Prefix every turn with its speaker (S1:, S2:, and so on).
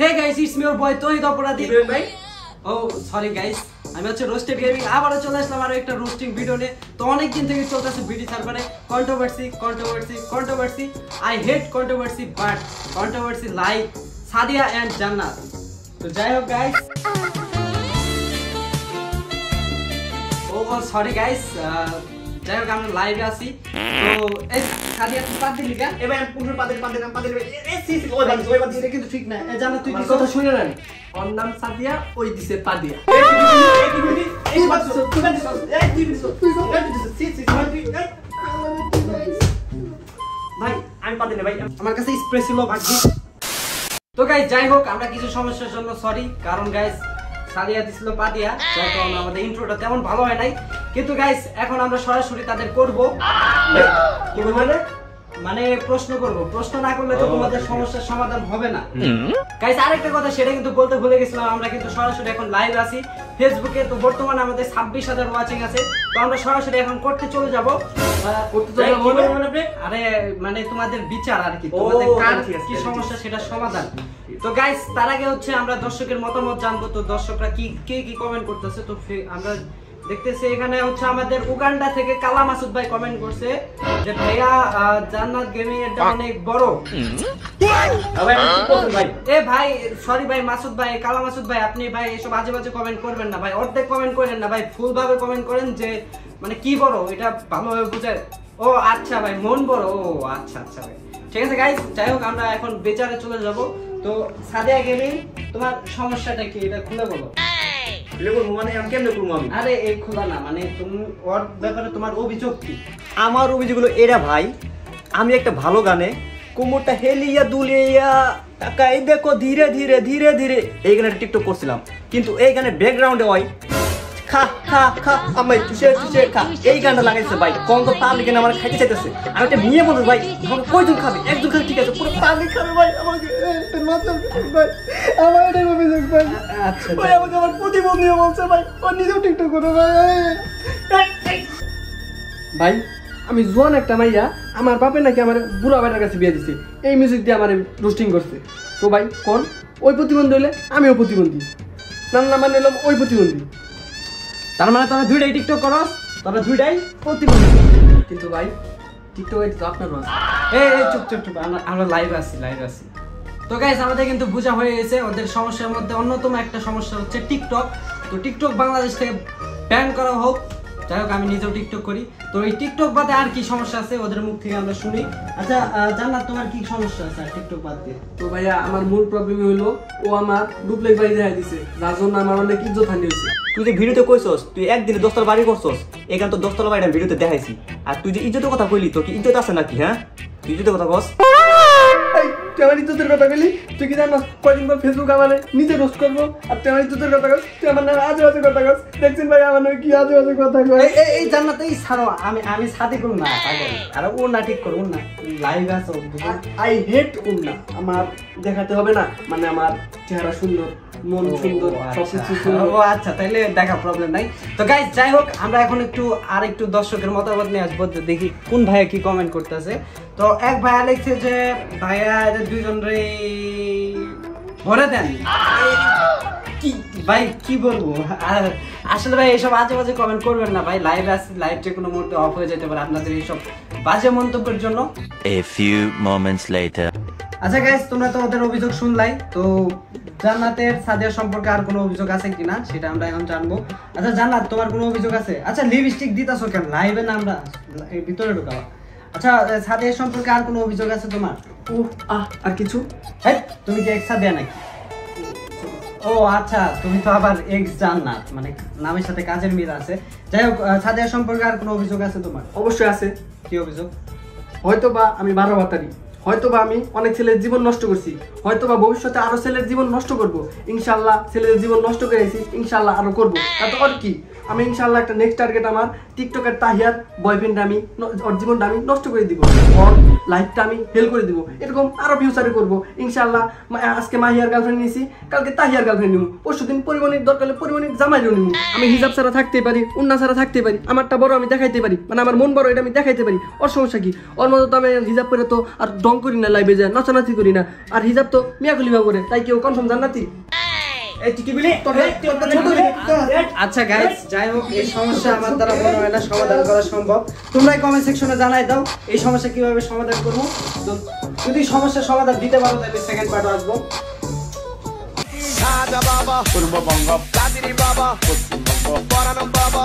S1: Hey guys it's me your boy Tohid অপরাধী
S2: ভাই
S1: ও sorry guys আমি হচ্ছে রোস্টেড গেমিং আবারও চলে আসলাম আরও একটা রোস্টিং ভিডিও নিয়ে। তো অনেক দিন থেকে চলতেছে বিডি সার্ভারে controversy controversy controversy I hate controversy but controversy like Sadia and Jannat তো যাই হোক গাইস ও সরি গাইস যাই হোক আমরা লাইভে আছি তো এই তুই পাত দিলি কেন
S2: এবার পুরো পাদের পাদের পাদের এ সি সি ওই বাদ ওই বাদ
S1: এটা কিন্তু ঠিক না এ তুই
S3: আমার কথা শুনে ওর নাম সাদিয়া ওই দিছে পাদিয়া
S2: এই বাদ তুই বাদ এই তুই তুই সি সি ভাই আমি না ভাই
S1: আমার কাছে স্প্রে ছিল ভাগ্যি তো যাই হোক আমরা কিছু সমস্যার জন্য সরি কারণ গাইস সাদিয়া দিছিল পাদিয়া যার কারণে আমাদের ইন্ট্রোটা তেমন ভালো হয় নাই। কিন্তু গাইস এখন আমরা সরাসরি তাদের করব।
S2: কি বললে?
S1: মানে প্রশ্ন করব। প্রশ্ন না করলে তো তোমাদের সমস্যার সমাধান হবে না। গাইস আরেকটা কথা সেটা কিন্তু বলতে ভুলে গেছিলাম আমরা কিন্তু সরাসরি এখন লাইভ আছি। ফেসবুকে তো বর্তমানে আমাদের ছাব্বিশ হাজার ওয়াচিং আছে। তো আমরা সরাসরি এখন করতে চলে যাব।
S3: করতে চলে যাব
S1: মানে? আরে মানে তোমাদের বিচার আর কি তোমাদের কার কি সমস্যা সেটা সমাধান। তো গাইস তার আগে হচ্ছে আমরা দর্শকের মতামত জানব। তো দর্শকরা কি কে কি কমেন্ট করতেছে? তো আমরা দেখতেছি এখানে হচ্ছে আমাদের উগান্ডা থেকে কালা মাসুদ ভাই কমেন্ট করছে যে ভাইয়া জান্নাত গেমিং এটা অনেক বড়।
S2: ভাই আমি কি করব ভাই?
S1: এ ভাই সরি ভাই মাসুদ ভাই কালা মাসুদ ভাই আপনি ভাই এসব আজে বাজে কমেন্ট করবেন না ভাই অর্ধেক কমেন্ট করেন না ভাই ফুল ভাবে কমেন্ট করেন যে মানে কি বড় এটা ভালোভাবে বুঝে ও আচ্ছা ভাই মন বড়। ও আচ্ছা আচ্ছা ভাই। ঠিক আছে গাইস যাই হোক আমরা এখন বেচারে চলে যাব। তো সাদিয়া গেমিং তোমার সমস্যাটা কি? এটা খুলে বলো।
S2: করব মানে আমি কেমনে করব আমি?
S1: আরে এই খোলা না মানে তুমি ওর ব্যাপারে তোমার অভিযোগ কি
S2: আমার অভিযোগ হলো এরা ভাই আমি একটা ভালো গানে কোমরটা হেলিয়া দুলিয়া তাকাই দেখো ধীরে ধীরে ধীরে ধীরে। এই গানে টিকটক করছিলাম কিন্তু এই গানে ব্যাকগ্রাউন্ডে হয় খা খা খা আমি তুষে তুষে খা। এই গানটা লাগাইছে ভাই। কোন তো তার লিখে আমার খাইতে চাইতেছে। আমি একটা নিয়ে বলব ভাই আমাকে কয়জন খাবে? একজন খাবে ঠিক আছে। পুরো তার লিখে খাবে ভাই আমাকে ভাই। আমার এটা অভিযোগ ভাই। ভাই আমাকে আমার প্রতিবন্ধী বলছে ভাই। ও নিজেও টিকটক করে ভাই। এই, এই,
S3: ভাই আমি জোয়ান একটা মাইয়া আমার বাপে নাকি আমার বুড়া ভাইটার কাছে বিয়ে দিছে। এই মিউজিক দিয়ে আমার রোস্টিং করছে। তো ভাই কোন? ওই প্রতিবন্ধী হইলে আমিও প্রতিবন্ধী। না না মানে ওই প্রতিবন্ধী।
S1: তার মানে তোমরা দুইটাই টিকটক করো তোরা দুইটাই প্রতিবন্ধী।
S3: কিন্তু ভাই টিকটক তো আপনার মাছ
S1: এই এই চুপ চুপ চুপ। আমরা আমরা লাইভ আছি লাইভ আছি। তো গাইস আমাদের কিন্তু বোঝা হয়ে গেছে ওদের সমস্যার মধ্যে অন্যতম একটা সমস্যা হচ্ছে টিকটক তো টিকটক বাংলাদেশ থেকে ব্যান করা হোক। যাই হোক আমি নিজেও টিকটক করি। তো এই টিকটক বাদে আর কি সমস্যা আছে ওদের মুখ থেকে আমরা শুনি। আচ্ছা জান্নাত তোমার কি সমস্যা আছে টিকটক বাদ দিয়ে?
S3: তো ভাইয়া আমার মূল প্রবলেম হলো ও আমার ডুপ্লেক্স বাড়ি দেখা দিছে যার জন্য আমার অনেক ইজ্জত হানি হয়েছে।
S2: তুই যে ভিডিওতে কইছস তুই একদিনে দশতলা বাড়ি করছস এখানে তো দশতলা বাড়ি ভিডিওতে দেখাইছি। আর তুই যে ইজ্জতের কথা কইলি তোর কি ইজ্জত আছে নাকি হ্যাঁ? তুই ইজ্জতের কথা কস।
S3: তুই আমার ইজ্জতের কথা বলি তুই কি জানো কয়দিন পর ফেসবুক আমার নিজে রোস্ট করব? আর তুই আমার ইজ্জতের কথা কস তুই আমার নামে আজে বাজে কথা কস দেখছেন ভাই আমার নামে কি আজে বাজে কথা কয়
S1: এই এই- জান্নাত এই ছাড়ো আমি আমি সাথে করুন না পাগল। আর ও না ঠিক করুন না লাইভ আছে
S3: আই হেট উন্না আমার দেখাতে হবে না মানে আমার চেহারা সুন্দর মন সুন্দর সবকিছু সুন্দর।
S1: ও আচ্ছা তাইলে দেখা প্রবলেম নাই। তো গাইস যাই হোক আমরা এখন একটু আর একটু দর্শকের মতামত নিয়ে আসব যে দেখি কোন ভাইয়া কি কমেন্ট করতেছে। তো এক ভাইয়া লিখছে যে ভাইয়া দুইজন রে ভরে দেন। কি ভাই কি বলব? আর আসলে ভাই এসব আজে বাজে কমেন্ট করবেন না ভাই। লাইভ আসি লাইভ যে কোনো মুহূর্তে অফ হয়ে যেতে পারে আপনাদের এইসব বাজে মন্তব্যের জন্য।
S4: A few moments later.
S1: আচ্ছা গাইস তোমরা তো ওদের অভিযোগ শুনলাই তো জান্নাতের সাদিয়া সম্পর্কে আর কোনো অভিযোগ আছে কিনা সেটা আমরা এখন জানব। আচ্ছা জান্নাত তোমার কোনো অভিযোগ আছে? আচ্ছা লিপস্টিক দিতাছো কেন? লাইভে না আমরা এই ভিতরে ঢুকাও আচ্ছা সাদিয়া সম্পর্কে আর কোনো অভিযোগ আছে তোমার?
S3: উহ, আহ আর কিছু?
S1: হ্যাঁ তুমি কি এক্স সাদিয়া নাকি? ও আচ্ছা তুমি তো আবার এক্স জান্নাত মানে নামের সাথে কাজের মিল আছে। যাই হোক সাদিয়া সম্পর্কে আর কোনো অভিযোগ আছে তোমার?
S3: অবশ্যই আছে।
S1: কি অভিযোগ?
S3: হয়তো বা আমি বারো বাতারি। হয়তো বা আমি অনেক ছেলের জীবন নষ্ট করছি, হয়তোবা ভবিষ্যতে আরও ছেলের জীবন নষ্ট করব। ইনশাল্লাহ ছেলেদের জীবন নষ্ট করেছি ইনশাল্লাহ আরও করব। তাতে আর কি? আমি ইনশাল্লাহ একটা নেক্সট টার্গেট আমার টিকটকের তাহিয়ার বয়ফ্রেন্ড আমি ওর জীবনটা আমি নষ্ট করে দিব। লাইফটা আমি হেল করে দিব। এরকম আরও ফিউচারে করব। ইনশাল্লাহ আজকে মাহিয়ার গার্লফ্রেন্ড নিয়েছি কালকে তাহিয়ার গার্লফ্রেন্ড নিবো পরশু দিন পরিমাণিক দরকার হলে পরিমাণিক জামাইও নিবো আমি হিজাব ছাড়া থাকতে পারি উন্না ছাড়া থাকতে পারি, আমারটা বড় আমি দেখাইতে পারি মানে আমার মন বড় এটা আমি দেখাইতে পারি। ওর সমস্যা কি? ওর মতো তো আমি হিজাব করে তো আর ডং করি না লাইভে যায়, নাচানাচি করি না। আর হিজাব তো মিয়া খুলিবা করে তাই কেউ কনফার্ম জান্নাতি?
S1: আচ্ছা গাইজ যাই হোক এই সমস্যা আমার দ্বারা মনে হয় না সমাধান করা সম্ভব। তোমরাই কমেন্ট সেকশনে জানাই দাও এই সমস্যা কীভাবে সমাধান করব। তো যদি সমস্যার সমাধান দিতে পারো তাহলে সেকেন্ড পার্ট আসব।
S5: বাবা পূর্ববঙ্গ কাদি বাবা পশ্চিমবঙ্গ পরানম বাবা